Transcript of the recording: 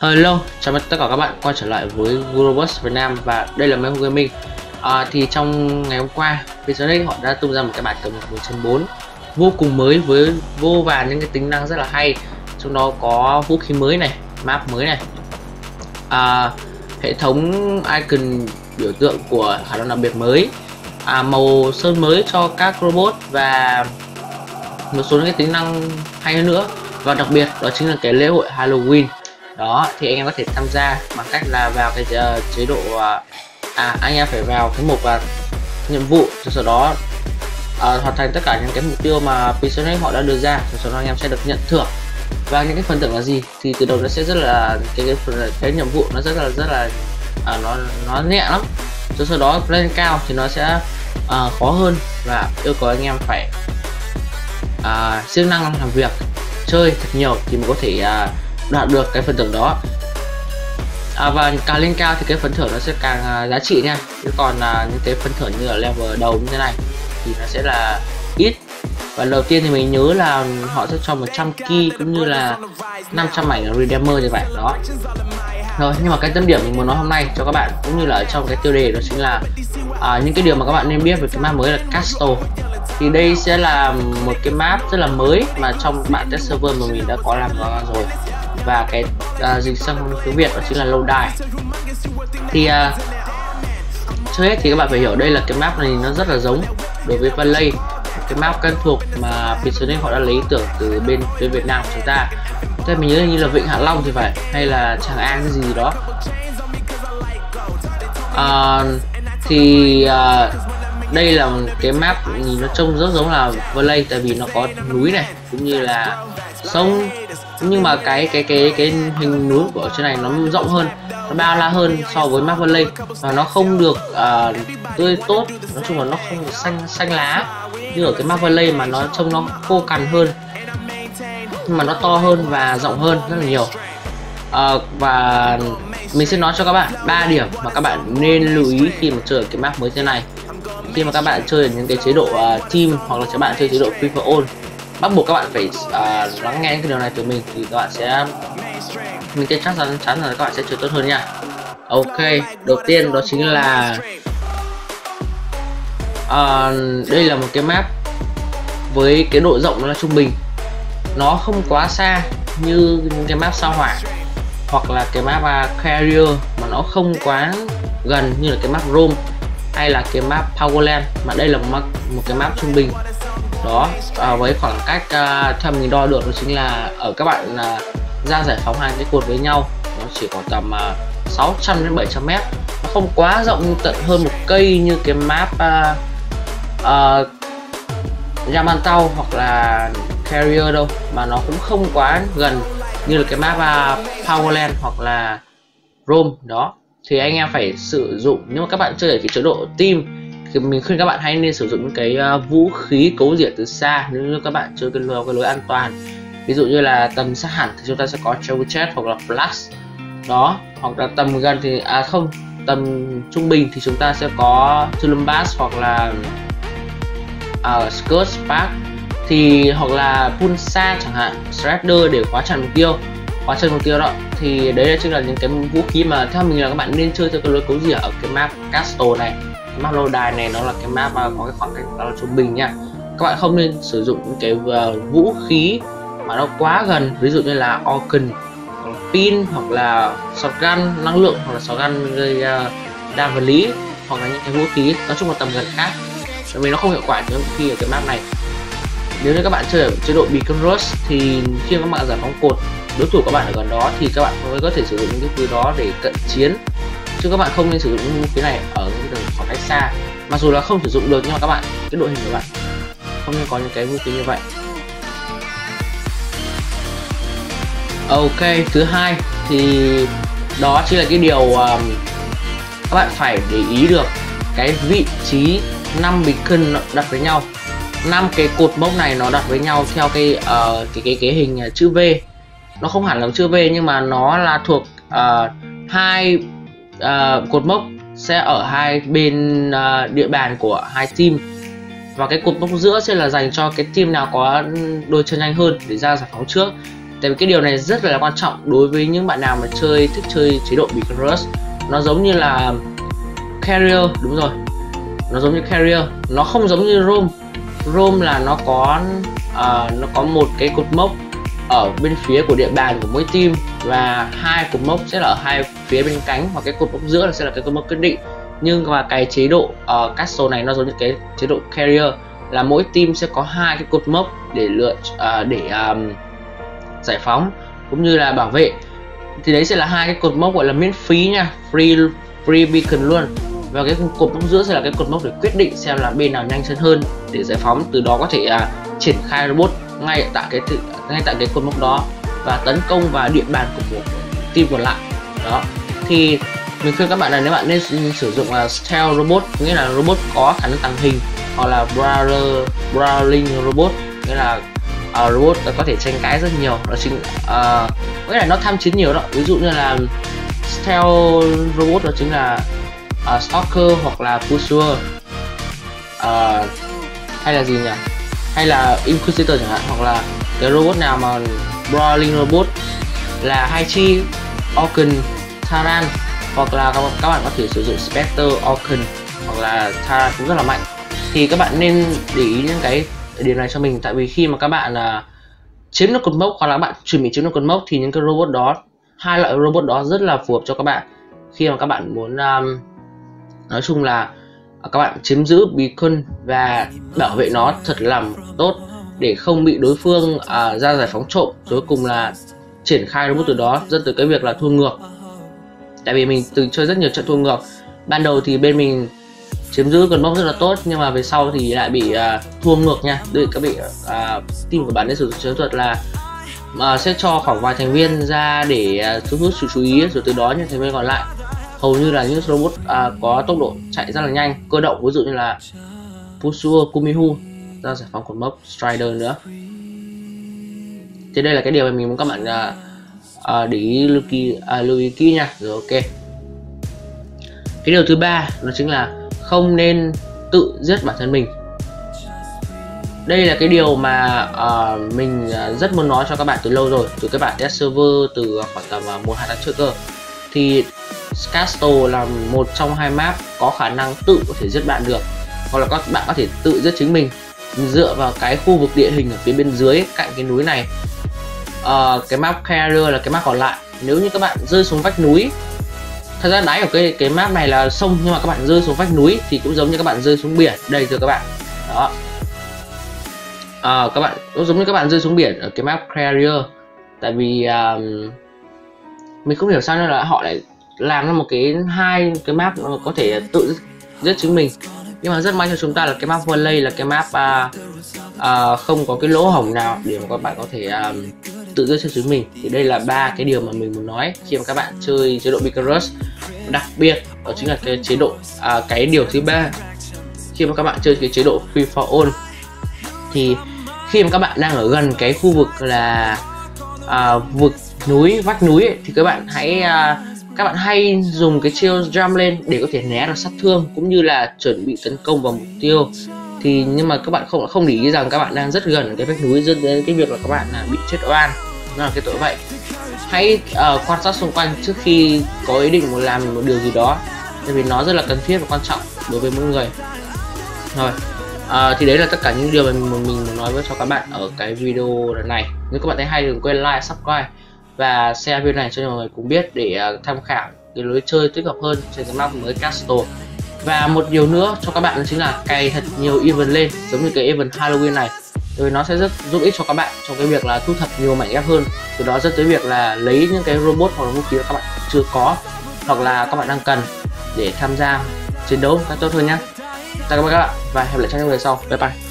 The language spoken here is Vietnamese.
Hello, chào mừng tất cả các bạn quay trở lại với Globus Việt Nam và đây là Máy Gaming. À, Thì trong ngày hôm qua, Pixelate họ đã tung ra một cái bản cập nhật 1.4 Vô cùng mới với vô vàn những cái tính năng rất là hay. Trong đó có vũ khí mới này, map mới này à, Hệ thống icon biểu tượng của khả năng đặc biệt mới à, Màu sơn mới cho các robot và một số những cái tính năng hay hơn nữa. Và đặc biệt đó chính là cái lễ hội Halloween đó thì anh em có thể tham gia bằng cách là vào cái uh, chế độ uh, à anh em phải vào cái mục uh, nhiệm vụ rồi sau đó uh, hoàn thành tất cả những cái mục tiêu mà Pixelnet họ đã đưa ra rồi sau đó anh em sẽ được nhận thưởng. Và những cái phần thưởng là gì? Thì từ đầu nó sẽ rất là cái cái phần cái nhiệm vụ nó rất là rất là uh, nó nó nhẹ lắm. Rồi sau đó lên cao thì nó sẽ uh, khó hơn và yêu cầu anh em phải uh, siêng năng làm việc chơi thật nhiều thì mới có thể uh, đạt được cái phần thưởng đó. À, và càng lên cao thì cái phần thưởng nó sẽ càng uh, giá trị nha. Chứ còn uh, những cái phần thưởng như ở level đầu như thế này thì nó sẽ là ít. Và đầu tiên thì mình nhớ là họ sẽ cho 100 key cũng như là 500 mảnh redeemer như vậy. Đó. Rồi nhưng mà cái tâm điểm mình muốn nói hôm nay cho các bạn cũng như là ở trong cái tiêu đề đó chính là à, những cái điều mà các bạn nên biết về cái map mới là Castle. Thì đây sẽ là một cái map rất là mới mà trong bạn test server mà mình đã có làm rồi và cái uh, dịch sang tiếng Việt đó chính là lâu đài. Thì uh, trước hết thì các bạn phải hiểu đây là cái map này nó rất là giống đối với Valley cái map quen thuộc mà Pixelnet họ đã lấy tưởng từ bên bên Việt Nam của chúng ta. Thế mình nhớ như là Vịnh Hạ Long thì phải hay là Tràng An cái gì đó. Uh, thì uh, đây là cái map nhìn nó trông rất giống là Valley tại vì nó có núi này cũng như là sông nhưng mà cái cái cái cái hình núi của trên này nó rộng hơn nó bao la hơn so với map Valley và nó không được uh, tươi tốt nói chung là nó không được xanh xanh lá như ở cái map Valley mà nó trông nó khô cằn hơn. Nhưng mà nó to hơn và rộng hơn rất là nhiều. Uh, và mình sẽ nói cho các bạn ba điểm mà các bạn nên lưu ý khi mà chơi cái map mới thế này. Khi mà các bạn chơi ở những cái chế độ uh, team hoặc là các bạn chơi chế độ free for all bắt buộc các bạn phải uh, lắng nghe cái điều này từ mình thì các bạn sẽ mình tin chắc chắn chắn là các bạn sẽ chơi tốt hơn nha. Ok đầu tiên đó chính là uh, đây là một cái map với cái độ rộng nó là trung bình. Nó không quá xa như những cái map sao hỏa hoặc là cái map uh, carrier mà nó không quá gần như là cái map Rome hay là cái map Powerland mà đây là một, một cái map trung bình đó. À, với khoảng cách à, theo mình đo được đó chính là ở các bạn à, ra giải phóng hai cái cột với nhau nó chỉ có tầm à, 600 đến 700 mét. Nó không quá rộng tận hơn một cây như cái map à, à, Yamantau hoặc là Carrier đâu mà nó cũng không quá gần như là cái map uh, Powerland hoặc là Rome đó. Thì anh em phải sử dụng nhưng mà các bạn chơi ở cái chế độ team thì mình khuyên các bạn hãy nên sử dụng cái uh, vũ khí cấu rỉa từ xa nếu như các bạn chơi cái lối, cái lối an toàn. Ví dụ như là tầm sát hẳn thì chúng ta sẽ có trebuchet hoặc là Flash. Đó hoặc là tầm gần thì à không tầm trung bình thì chúng ta sẽ có Tulumbas hoặc là ờ, uh, Skirt Spark. Thì hoặc là Pulsar chẳng hạn Shredder để khóa chặn mục tiêu khóa chặn mục tiêu đó. Thì đấy là chính là những cái vũ khí mà theo mình là các bạn nên chơi theo cái lối cấu rỉa ở cái map Castle này map lâu đài này nó là cái map à, có cái khoảng cách là trung bình nha. Các bạn không nên sử dụng những cái uh, vũ khí mà nó quá gần ví dụ như là organ pin hoặc là shotgun năng lượng hoặc là shotgun gây uh, đa vật lý hoặc là những cái vũ khí nói chung là tầm gần khác. Bởi vì nó không hiệu quả như khi ở cái map này. Nếu như các bạn chơi ở chế độ beacon rush thì khi các bạn giải phóng cột đối thủ các bạn ở gần đó thì các bạn mới có thể sử dụng những cái thứ đó để cận chiến. Chứ các bạn không nên sử dụng những vũ khí này ở những đường cách xa. Mặc dù là không sử dụng được nhưng mà các bạn cái đội hình của bạn không nên có những cái vũ khí như vậy. Ok thứ hai thì đó chính là cái điều um, các bạn phải để ý được cái vị trí năm beacon đặt với nhau. Năm cái cột mốc này nó đặt với nhau theo cái uh, cái cái cái hình ờ, chữ V. Nó không hẳn là chữ V nhưng mà nó là thuộc uh, hai uh, cột mốc sẽ ở hai bên à, địa bàn của hai team. Và cái cột mốc giữa sẽ là dành cho cái team nào có đôi chân nhanh hơn để ra giải phóng trước. Tại vì cái điều này rất là quan trọng đối với những bạn nào mà chơi thích chơi chế độ Beacon Rush. Nó giống như là Carrier đúng rồi. Nó giống như Carrier nó không giống như roam. Roam là nó có uh, nó có một cái cột mốc ở bên phía của địa bàn của mỗi team và hai cột mốc sẽ là ở hai phía bên cánh hoặc cái cột mốc giữa là sẽ là cái cột mốc quyết định. Nhưng mà cái chế độ ờ, uh, castle này nó giống như cái chế độ carrier là mỗi team sẽ có hai cái cột mốc để lựa uh, để um, giải phóng cũng như là bảo vệ. Thì đấy sẽ là hai cái cột mốc gọi là miễn phí nha free free beacon luôn. Và cái cột mốc giữa sẽ là cái cột mốc để quyết định xem là bên nào nhanh chân hơn để giải phóng từ đó có thể uh, triển khai robot ngay tại cái ngay tại cái cột mốc đó và tấn công vào địa bàn của một team còn lại. Đó. Thì mình khuyên các bạn là nếu bạn nên sử dụng là stealth robot nghĩa là robot có khả năng tàng hình hoặc là brawler brawling robot nghĩa là uh, robot có thể tranh cãi rất nhiều. Đó chính uh, nghĩa là nó tham chiến nhiều đó. Ví dụ như là stealth robot đó chính là uh, stalker hoặc là pursuer. Uh, hay là gì nhỉ? Hay là inquisitor chẳng hạn hoặc là cái robot nào mà brawling robot là Haichi, Orkin, Taran hoặc là các bạn có thể sử dụng Spectre, Orkin hoặc là Taran cũng rất là mạnh. Thì các bạn nên để ý những cái điểm này cho mình tại vì khi mà các bạn là chiếm được cột mốc hoặc là các bạn chuẩn bị chiếm được cột mốc thì những cái robot đó hai loại robot đó rất là phù hợp cho các bạn. Khi mà các bạn muốn um, nói chung là các bạn chiếm giữ beacon và bảo vệ nó thật là tốt để không bị đối phương à, ra giải phóng trộm cuối cùng là triển khai robot từ đó dẫn tới cái việc là thua ngược. Tại vì mình từng chơi rất nhiều trận thua ngược. Ban đầu thì bên mình chiếm giữ gần bóc rất là tốt nhưng mà về sau thì lại bị à, thua ngược nha. Được các bị à, team của bạn ấy sử dụng chiến thuật là uh, sẽ cho khoảng vài thành viên ra để à, thu hút sự chú ý rồi từ đó những thành viên còn lại. Hầu như là những robot à, có tốc độ chạy rất là nhanh cơ động ví dụ như là Pusua Kumihu ta giải phóng cột mốc Strider nữa. Thì đây là cái điều mà mình muốn các bạn uh, uh, để ý lưu, ký, uh, lưu ý kỹ nha. Rồi ok. Cái điều thứ ba đó chính là không nên tự giết bản thân mình. Đây là cái điều mà uh, mình rất muốn nói cho các bạn từ lâu rồi từ các bạn test server từ khoảng tầm một hai tháng trước cơ. Thì Castle là một trong hai map có khả năng tự có thể giết bạn được hoặc là các bạn có thể tự giết chính mình dựa vào cái khu vực địa hình ở phía bên dưới cạnh cái núi này. Uh, cái map carrier là cái map còn lại. Nếu như các bạn rơi xuống vách núi thật ra đáy của cái cái map này là sông nhưng mà các bạn rơi xuống vách núi thì cũng giống như các bạn rơi xuống biển. Đây thưa các bạn. Đó. À, các bạn cũng giống như các bạn rơi xuống biển ở cái map carrier tại vì um, mình không hiểu sao nên là họ lại làm ra một cái hai cái map nó có thể tự giết chính mình nhưng mà rất may cho chúng ta là cái map Valley là cái map uh, uh, không có cái lỗ hổng nào để mà các bạn có thể um, tự giới cho chính mình. Thì đây là ba cái điều mà mình muốn nói khi mà các bạn chơi chế độ Beacon đặc biệt đó chính là cái chế độ uh, cái điều thứ ba khi mà các bạn chơi cái chế độ free for all. Thì khi mà các bạn đang ở gần cái khu vực là uh, vực núi vách núi ấy, thì các bạn hãy uh, các bạn hay dùng cái chiêu jump lên để có thể né được sát thương cũng như là chuẩn bị tấn công vào mục tiêu. Thì nhưng mà các bạn không không để ý rằng các bạn đang rất gần cái vách núi dẫn đến cái việc là các bạn là bị chết oan. Nó là cái tội vậy. Hãy uh, quan sát xung quanh trước khi có ý định muốn làm một điều gì đó tại vì nó rất là cần thiết và quan trọng đối với mỗi người. Rồi à, thì đấy là tất cả những điều mà mình, mình muốn nói với cho các bạn ở cái video lần này. Nếu các bạn thấy hay đừng quên like subscribe và share video này cho mọi người cùng biết để uh, tham khảo cái lối chơi tích hợp hơn trên cái map mới Castle và một điều nữa cho các bạn đó chính là cày thật nhiều event lên giống như cái event Halloween này. Rồi nó sẽ rất giúp ích cho các bạn trong cái việc là thu thập nhiều mảnh ghép hơn. Từ đó dẫn tới việc là lấy những cái robot hoặc là vũ khí các bạn chưa có hoặc là các bạn đang cần để tham gia chiến đấu các tốt hơn nhé chào các bạn và hẹn lại trong những video sau. Bye bye.